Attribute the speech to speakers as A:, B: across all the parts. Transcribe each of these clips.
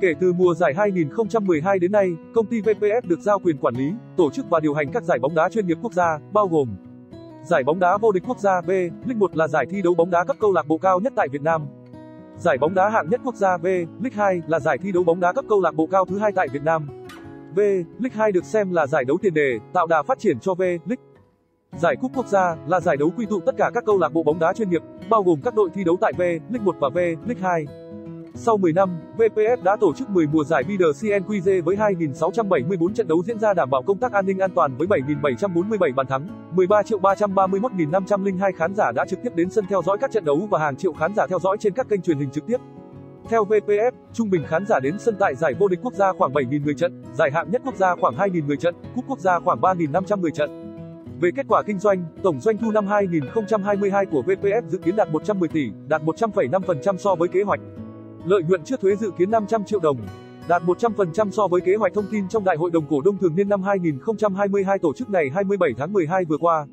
A: Kể từ mùa giải 2012 đến nay, công ty VPF được giao quyền quản lý, tổ chức và điều hành các giải bóng đá chuyên nghiệp quốc gia, bao gồm Giải bóng đá vô địch quốc gia B, League 1 là giải thi đấu bóng đá cấp câu lạc bộ cao nhất tại Việt Nam. Giải bóng đá hạng nhất quốc gia B, League 2 là giải thi đấu bóng đá cấp câu lạc bộ cao thứ hai tại Việt Nam. V, League 2 được xem là giải đấu tiền đề, tạo đà phát triển cho V, League. Giải Cúp Quốc gia là giải đấu quy tụ tất cả các câu lạc bộ bóng đá chuyên nghiệp, bao gồm các đội thi đấu tại V, League 1 và V, League 2. Sau 10 năm, VPF đã tổ chức 10 mùa giải BDCNQG với 2.674 trận đấu diễn ra đảm bảo công tác an ninh an toàn với 7.747 bàn thắng, 13 triệu 331.502 khán giả đã trực tiếp đến sân theo dõi các trận đấu và hàng triệu khán giả theo dõi trên các kênh truyền hình trực tiếp. Theo VPF, trung bình khán giả đến sân tại giải vô địch quốc gia khoảng 7.000 người trận, giải hạng nhất quốc gia khoảng 2.000 người trận, cúp quốc gia khoảng 3.500 người trận. Về kết quả kinh doanh, tổng doanh thu năm 2022 của VPF dự kiến đạt 110 tỷ, đạt 100,5% so với kế hoạch. Lợi nhuận trước thuế dự kiến 500 triệu đồng, đạt 100% so với kế hoạch thông tin trong Đại hội đồng cổ đông thường niên năm 2022 tổ chức ngày 27 tháng 12 vừa qua.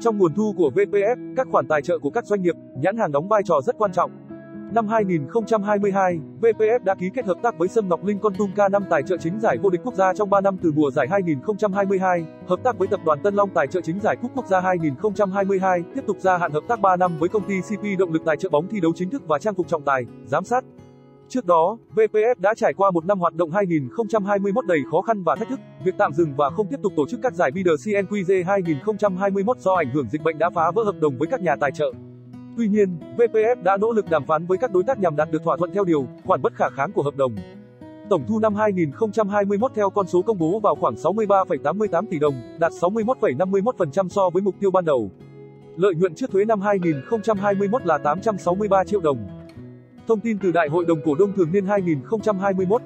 A: Trong nguồn thu của VPF, các khoản tài trợ của các doanh nghiệp, nhãn hàng đóng vai trò rất quan trọng. Năm 2022, VPF đã ký kết hợp tác với Sâm Ngọc Linh Con Tum K5 tài trợ chính giải vô địch quốc gia trong 3 năm từ mùa giải 2022, hợp tác với tập đoàn Tân Long tài trợ chính giải cúp quốc gia 2022, tiếp tục gia hạn hợp tác 3 năm với công ty CP Động lực tài trợ bóng thi đấu chính thức và trang phục trọng tài, giám sát. Trước đó, VPF đã trải qua một năm hoạt động 2021 đầy khó khăn và thách thức, việc tạm dừng và không tiếp tục tổ chức các giải BDCNQG 2021 do ảnh hưởng dịch bệnh đã phá vỡ hợp đồng với các nhà tài trợ. Tuy nhiên, VPF đã nỗ lực đàm phán với các đối tác nhằm đạt được thỏa thuận theo điều khoản bất khả kháng của hợp đồng. Tổng thu năm 2021 theo con số công bố vào khoảng 63,88 tỷ đồng, đạt 61,51% so với mục tiêu ban đầu. Lợi nhuận trước thuế năm 2021 là 863 triệu đồng. Thông tin từ Đại hội đồng cổ đông thường niên 2021.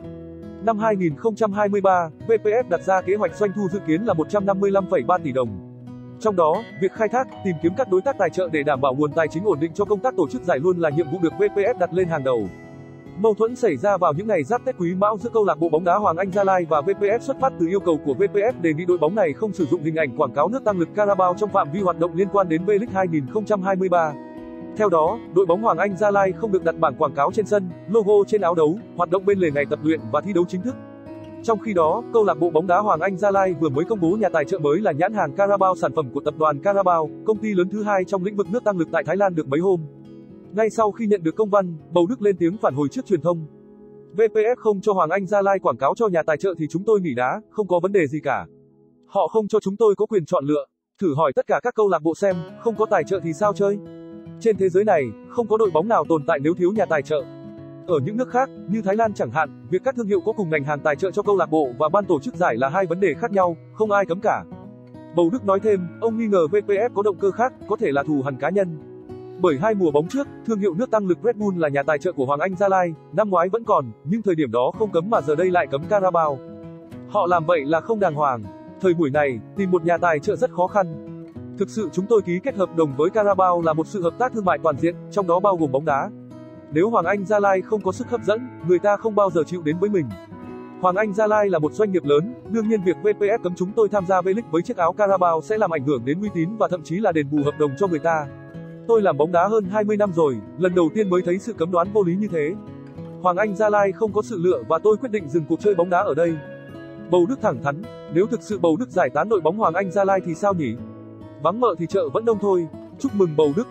A: Năm 2023, VPF đặt ra kế hoạch doanh thu dự kiến là 155,3 tỷ đồng. Trong đó, việc khai thác, tìm kiếm các đối tác tài trợ để đảm bảo nguồn tài chính ổn định cho công tác tổ chức giải luôn là nhiệm vụ được VPF đặt lên hàng đầu. Mâu thuẫn xảy ra vào những ngày giáp Tết Quý Mão giữa câu lạc bộ bóng đá Hoàng Anh Gia Lai và VPF xuất phát từ yêu cầu của VPF đề nghị đội bóng này không sử dụng hình ảnh quảng cáo nước tăng lực Carabao trong phạm vi hoạt động liên quan đến V-League 2023. Theo đó, đội bóng Hoàng Anh Gia Lai không được đặt bảng quảng cáo trên sân, logo trên áo đấu, hoạt động bên lề ngày tập luyện và thi đấu chính thức. Trong khi đó, câu lạc bộ bóng đá Hoàng Anh Gia Lai vừa mới công bố nhà tài trợ mới là nhãn hàng Carabao sản phẩm của tập đoàn Carabao, công ty lớn thứ hai trong lĩnh vực nước tăng lực tại Thái Lan được mấy hôm. Ngay sau khi nhận được công văn, Bầu Đức lên tiếng phản hồi trước truyền thông. VPF không cho Hoàng Anh Gia Lai quảng cáo cho nhà tài trợ thì chúng tôi nghỉ đá, không có vấn đề gì cả. Họ không cho chúng tôi có quyền chọn lựa. Thử hỏi tất cả các câu lạc bộ xem, không có tài trợ thì sao chơi? Trên thế giới này, không có đội bóng nào tồn tại nếu thiếu nhà tài trợ. Ở những nước khác, như Thái Lan chẳng hạn, việc các thương hiệu có cùng ngành hàng tài trợ cho câu lạc bộ và ban tổ chức giải là hai vấn đề khác nhau, không ai cấm cả. Bầu Đức nói thêm, ông nghi ngờ VPF có động cơ khác, có thể là thù hằn cá nhân. Bởi hai mùa bóng trước, thương hiệu nước tăng lực Red Bull là nhà tài trợ của Hoàng Anh Gia Lai, năm ngoái vẫn còn, nhưng thời điểm đó không cấm mà giờ đây lại cấm Carabao. Họ làm vậy là không đàng hoàng. Thời buổi này, tìm một nhà tài trợ rất khó khăn. Thực sự chúng tôi ký kết hợp đồng với Carabao là một sự hợp tác thương mại toàn diện, trong đó bao gồm bóng đá. Nếu Hoàng Anh Gia Lai không có sức hấp dẫn, người ta không bao giờ chịu đến với mình. Hoàng Anh Gia Lai là một doanh nghiệp lớn, đương nhiên việc VPF cấm chúng tôi tham gia V-League với chiếc áo Carabao sẽ làm ảnh hưởng đến uy tín và thậm chí là đền bù hợp đồng cho người ta. Tôi làm bóng đá hơn 20 năm rồi, lần đầu tiên mới thấy sự cấm đoán vô lý như thế. Hoàng Anh Gia Lai không có sự lựa và tôi quyết định dừng cuộc chơi bóng đá ở đây. Bầu Đức thẳng thắn, nếu thực sự Bầu Đức giải tán đội bóng Hoàng Anh Gia Lai thì sao nhỉ? Vắng mợ thì chợ vẫn đông thôi. Chúc mừng Bầu Đức.